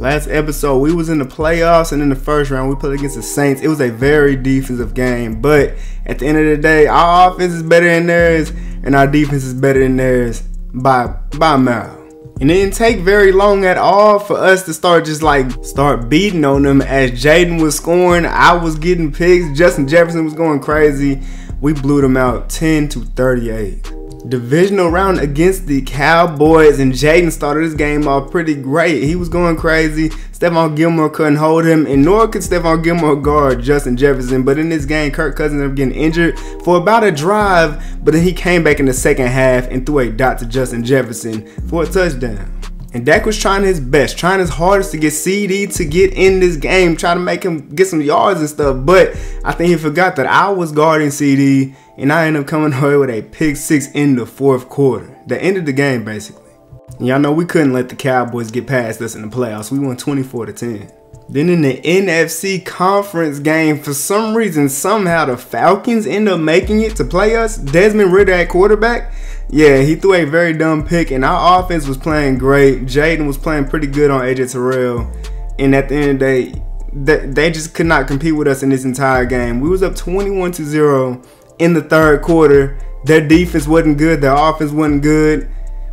Last episode, we was in the playoffs, and in the first round, we played against the Saints. It was a very defensive game, but at the end of the day, our offense is better than theirs, and our defense is better than theirs by by mile. And it didn't take very long at all for us to start just like start beating on them as Jaden was scoring. I was getting picks. Justin Jefferson was going crazy. We blew them out 10 to 38 divisional round against the Cowboys, and Jaden started his game off pretty great. He was going crazy. Stephon Gilmore couldn't hold him, and nor could Stephon Gilmore guard Justin Jefferson. But in this game, Kirk Cousins ended up getting injured for about a drive, but then he came back in the second half and threw a dot to Justin Jefferson for a touchdown. And Dak was trying his best, trying his hardest to get CD to get in this game, trying to make him get some yards and stuff. But I think he forgot that I was guarding CD and I end up coming away with a pick six in the fourth quarter. The end of the game basically. Y'all know we couldn't let the Cowboys get past us in the playoffs. We won 24 to 10. Then in the NFC conference game, for some reason, somehow the Falcons end up making it to play us. Desmond Ridder at quarterback. Yeah, he threw a very dumb pick, and our offense was playing great. Jaden was playing pretty good on AJ Terrell. And at the end of the day, they just could not compete with us in this entire game. We was up 21 to 0 in the third quarter. Their defense wasn't good. Their offense wasn't good.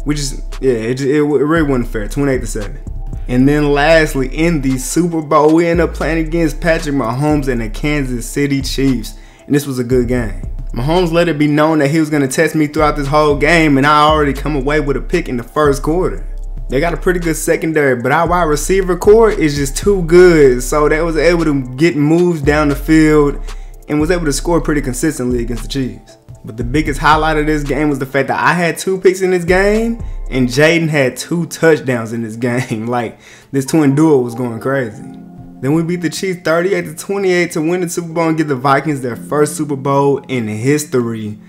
We just, yeah, it, it, it really wasn't fair. 28 to 7. And then lastly, in the Super Bowl, we end up playing against Patrick Mahomes and the Kansas City Chiefs. And this was a good game. Mahomes let it be known that he was going to test me throughout this whole game, and I already come away with a pick in the first quarter. They got a pretty good secondary, but our wide receiver core is just too good. So they was able to get moves down the field and was able to score pretty consistently against the Chiefs. But the biggest highlight of this game was the fact that I had two picks in this game and Jaden had two touchdowns in this game. like this twin duo was going crazy. Then we beat the Chiefs 38 to 28 to win the Super Bowl and give the Vikings their first Super Bowl in history.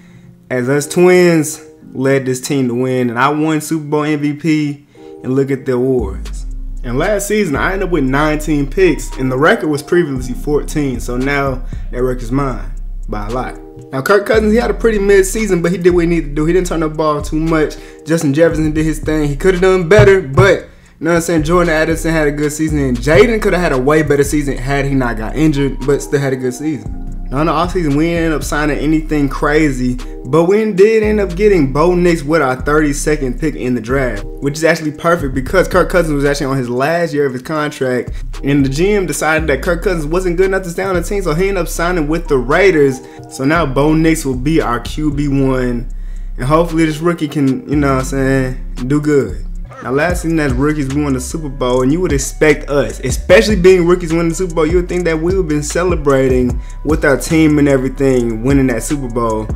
As us twins led this team to win, and I won Super Bowl MVP. And look at the awards. And last season, I ended up with 19 picks, and the record was previously 14. So now that record's mine by a lot. Now, Kirk Cousins, he had a pretty mid season, but he did what he needed to do. He didn't turn the ball too much. Justin Jefferson did his thing. He could have done better, but you know what I'm saying? Jordan Addison had a good season, and Jaden could have had a way better season had he not got injured, but still had a good season. Now in the offseason, we didn't end up signing anything crazy, but we did end up getting Bo Nix with our 32nd pick in the draft, which is actually perfect because Kirk Cousins was actually on his last year of his contract, and the GM decided that Kirk Cousins wasn't good enough to stay on the team, so he ended up signing with the Raiders. So now Bo Nix will be our QB1, and hopefully this rookie can, you know what I'm saying, do good. Now, last season as rookies, we won the Super Bowl, and you would expect us, especially being rookies winning the Super Bowl, you would think that we would have been celebrating with our team and everything, winning that Super Bowl.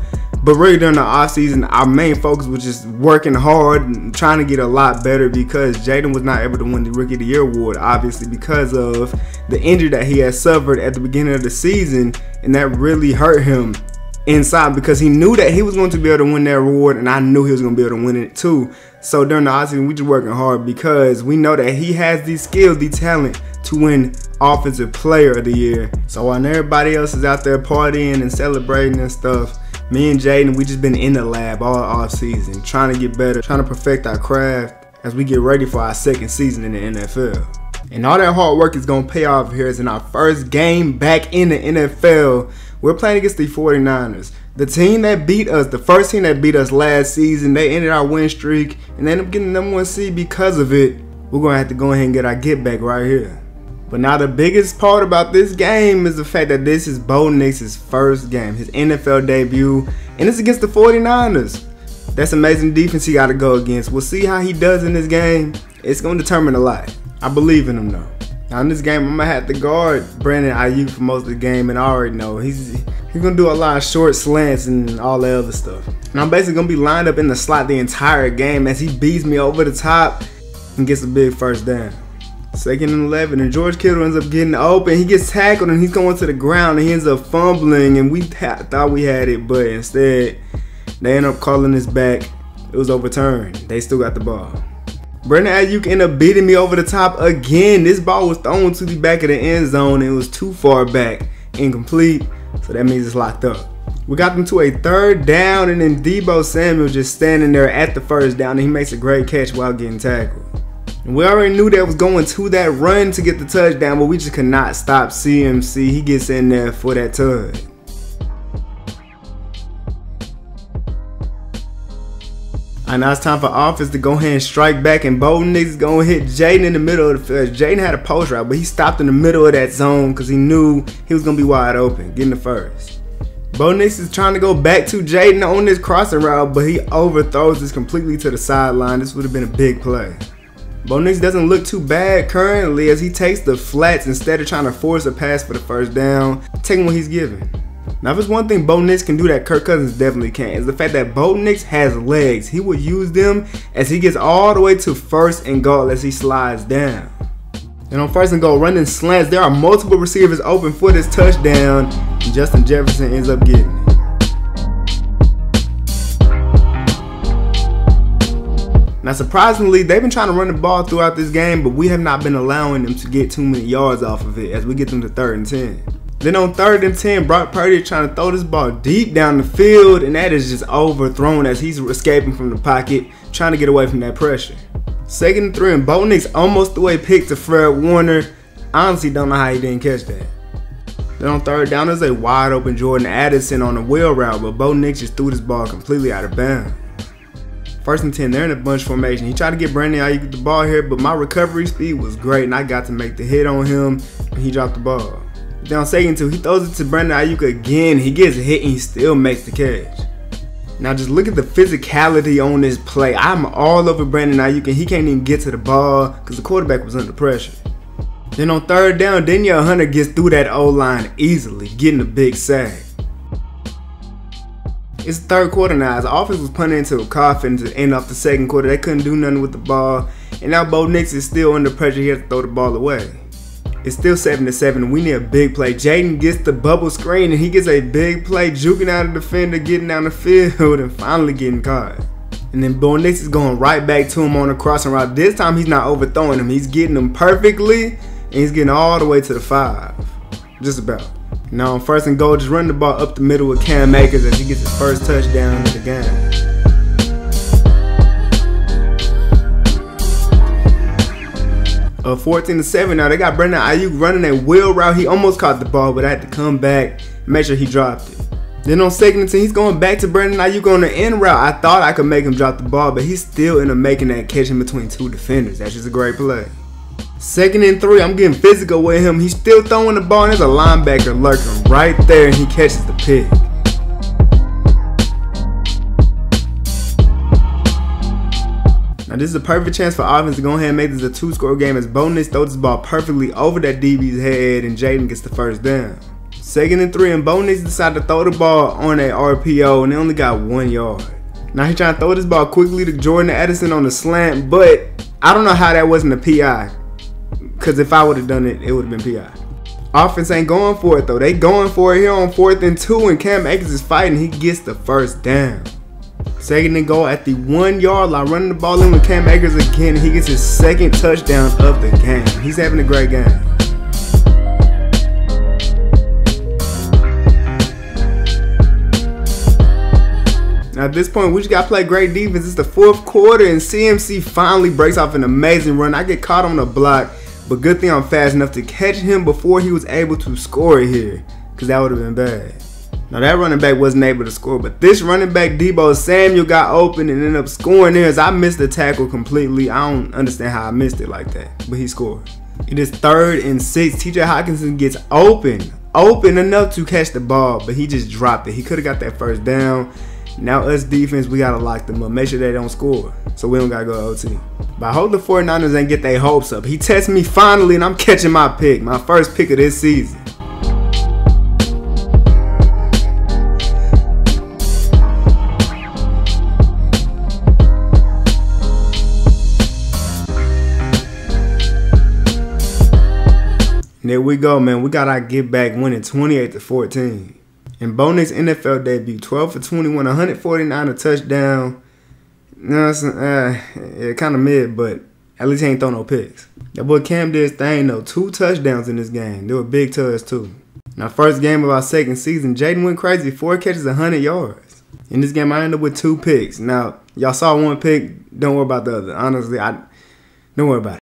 But really during the offseason, our main focus was just working hard and trying to get a lot better because Jaden was not able to win the Rookie of the Year award, obviously, because of the injury that he had suffered at the beginning of the season, and that really hurt him inside because he knew that he was going to be able to win that award, and I knew he was going to be able to win it too. So during the offseason, we just working hard because we know that he has the skills, the talent to win Offensive Player of the Year. So while everybody else is out there partying and celebrating and stuff, me and Jaden, we just been in the lab all off season, trying to get better, trying to perfect our craft as we get ready for our second season in the NFL. And all that hard work is gonna pay off here as in our first game back in the NFL we're playing against the 49ers. The team that beat us, the first team that beat us last season, they ended our win streak and ended up getting number one seed because of it. We're going to have to go ahead and get our get back right here. But now the biggest part about this game is the fact that this is Bo Nix's first game, his NFL debut, and it's against the 49ers. That's amazing defense he got to go against. We'll see how he does in this game. It's going to determine a lot. I believe in him though. In this game, I'm gonna have to guard Brandon Aiyuk for most of the game, and I already know he's he's gonna do a lot of short slants and all that other stuff. And I'm basically gonna be lined up in the slot the entire game as he beats me over the top and gets a big first down. Second and 11, and George Kittle ends up getting open. He gets tackled and he's going to the ground and he ends up fumbling. And we thought we had it, but instead, they end up calling this back. It was overturned. They still got the ball. Brandon Aiyuk ended up beating me over the top again. This ball was thrown to the back of the end zone. And it was too far back, incomplete. So that means it's locked up. We got them to a third down, and then Deebo Samuel just standing there at the first down, and he makes a great catch while getting tackled. And we already knew that was going to that run to get the touchdown, but we just could not stop CMC. He gets in there for that touch. And now it's time for offense to go ahead and strike back, and Bo Nix is going to hit Jaden in the middle of the field. Jaden had a post route, but he stopped in the middle of that zone because he knew he was going to be wide open, getting the first. Bo Nix is trying to go back to Jaden on this crossing route, but he overthrows this completely to the sideline. This would have been a big play. Bo Nix doesn't look too bad currently as he takes the flats instead of trying to force a pass for the first down, taking what he's given. Now, if it's one thing Bo Nix can do that Kirk Cousins definitely can't is the fact that Bo Nix has legs. He will use them as he gets all the way to first and goal as he slides down. And on first and goal, running slants, there are multiple receivers open for this touchdown, and Justin Jefferson ends up getting it. Now, surprisingly, they've been trying to run the ball throughout this game, but we have not been allowing them to get too many yards off of it as we get them to third and 10. Then on third and 10, Brock Purdy trying to throw this ball deep down the field, and that is just overthrown as he's escaping from the pocket, trying to get away from that pressure. Second and three, and Bo Nix almost threw a pick to Fred Warner. Honestly, don't know how he didn't catch that. Then on third down, there's a wide open Jordan Addison on a wheel route, but Bo Nix just threw this ball completely out of bounds. First and 10, they're in a bunch formation. He tried to get Brandon Aiyuk the ball here, but my recovery speed was great, and I got to make the hit on him, and he dropped the ball. Down second two, he throws it to Brandon Aiyuk again. He gets hit and he still makes the catch. Now just look at the physicality on this play. I'm all over Brandon Aiyuk and he can't even get to the ball because the quarterback was under pressure. Then on third down, Danielle Hunter gets through that O-line easily, getting a big sack. It's third quarter now. As the offense was punting into a coffin to end off the second quarter, they couldn't do nothing with the ball. And now Bo Nix is still under pressure. He has to throw the ball away. It's still 7 to 7. We need a big play. Jaden gets the bubble screen and he gets a big play, juking out the defender, getting down the field, and finally getting caught. And then Bo Nix is going right back to him on the crossing route. This time he's not overthrowing him. He's getting him perfectly, and he's getting all the way to the five. Just about. Now on first and goal, just run the ball up the middle with Cam Akers as he gets his first touchdown of the game. Uh, 14 to 7 now. They got Brandon Aiyuk running that wheel route. He almost caught the ball, but I had to come back, make sure he dropped it. Then on second and 10, he's going back to Brandon Aiyuk on the end route. I thought I could make him drop the ball, but he's still in a making that catch in between two defenders. That's just a great play. Second and three, I'm getting physical with him. He's still throwing the ball, and there's a linebacker lurking right there, and he catches the pick. Now this is a perfect chance for offense to go ahead and make this a two-score game as Bo Nix throws this ball perfectly over that DB's head and Jaden gets the first down. Second and three and Bo Nix decided to throw the ball on a RPO and they only got one yard. Now he's trying to throw this ball quickly to Jordan Addison on the slant, but I don't know how that wasn't a PI. Because if I would have done it, it would have been PI. Offense ain't going for it though. They going for it here on fourth and two and Cam Akers is fighting. He gets the first down. Second and goal at the one yard line, running the ball in with Cam Akers again. He gets his second touchdown of the game. He's having a great game. Now at this point, we just got to play great defense. It's the fourth quarter, and CMC finally breaks off an amazing run. I get caught on the block, but good thing I'm fast enough to catch him before he was able to score here, because that would have been bad. Now that running back wasn't able to score, but this running back Deebo Samuel got open and ended up scoring there as I missed the tackle completely. I don't understand how I missed it like that, but he scored. It is third and six. TJ Hockenson gets open, open enough to catch the ball, but he just dropped it. He could have got that first down. Now us defense, we gotta lock them up. Make sure they don't score. So we don't gotta go OT. But I hope the 49ers ain't get their hopes up. He tests me finally and I'm catching my pick. My first pick of this season. There we go, man. We got our get back winning 28 to 14. And Bo Nix NFL debut, 12 for 21, 149 a touchdown. You know, it's, uh, kind of mid, but at least he ain't throw no picks. That boy Cam did his thing though. Two touchdowns in this game. They were big to us too. Now, first game of our second season, Jaden went crazy. Four catches, 100 yards. In this game, I ended up with two picks. Now, y'all saw one pick. Don't worry about the other. Honestly, I Don't worry about it.